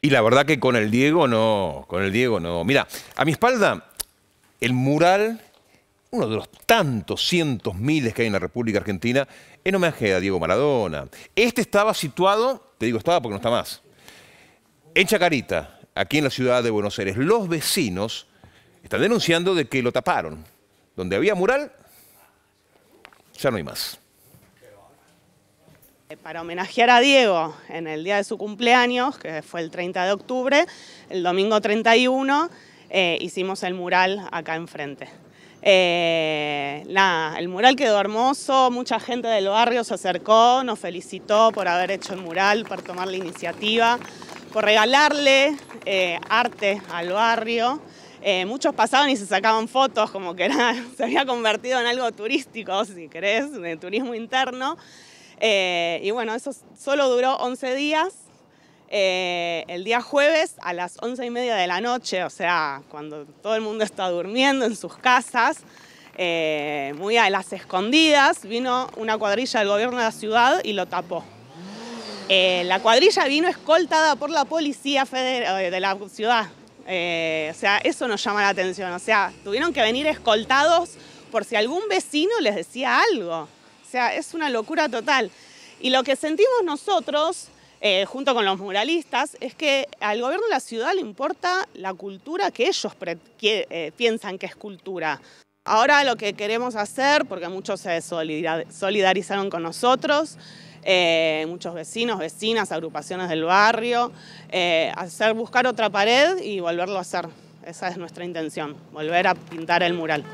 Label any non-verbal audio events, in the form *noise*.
Y la verdad que con el Diego no, con el Diego no. Mira, a mi espalda, el mural, uno de los tantos cientos miles que hay en la República Argentina, en homenaje a Diego Maradona. Este estaba situado, te digo estaba porque no está más, en Chacarita, aquí en la ciudad de Buenos Aires. Los vecinos están denunciando de que lo taparon. Donde había mural, ya no hay más. Para homenajear a Diego en el día de su cumpleaños, que fue el 30 de octubre, el domingo 31, eh, hicimos el mural acá enfrente. Eh, el mural quedó hermoso, mucha gente del barrio se acercó, nos felicitó por haber hecho el mural, por tomar la iniciativa, por regalarle eh, arte al barrio. muchos pasaban y se sacaban fotos como que *laughs* se había convertido en algo turístico, si querés, de turismo interno. Eh, y bueno, eso solo duró 11 días. Eh, el día jueves a las 11 y media de la noche, o sea, cuando todo el mundo está durmiendo en sus casas, eh, muy a las escondidas, vino una cuadrilla del gobierno de la ciudad y lo tapó. la cuadrilla vino escoltada por la policía de la ciudad. o sea, eso nos llama la atención. O sea, tuvieron que venir escoltados por si algún vecino les decía algo. Sea, es una locura total. Y lo que sentimos nosotros, eh, junto con los muralistas, es que al gobierno de la ciudad le importa la cultura que ellos eh, piensan que es cultura. Ahora lo que queremos hacer, porque muchos se solidarizaron con nosotros, eh, muchos vecinos, vecinas, agrupaciones del barrio, hacer buscar otra pared y volverlo a hacer. Esa es nuestra intención, volver a pintar el mural.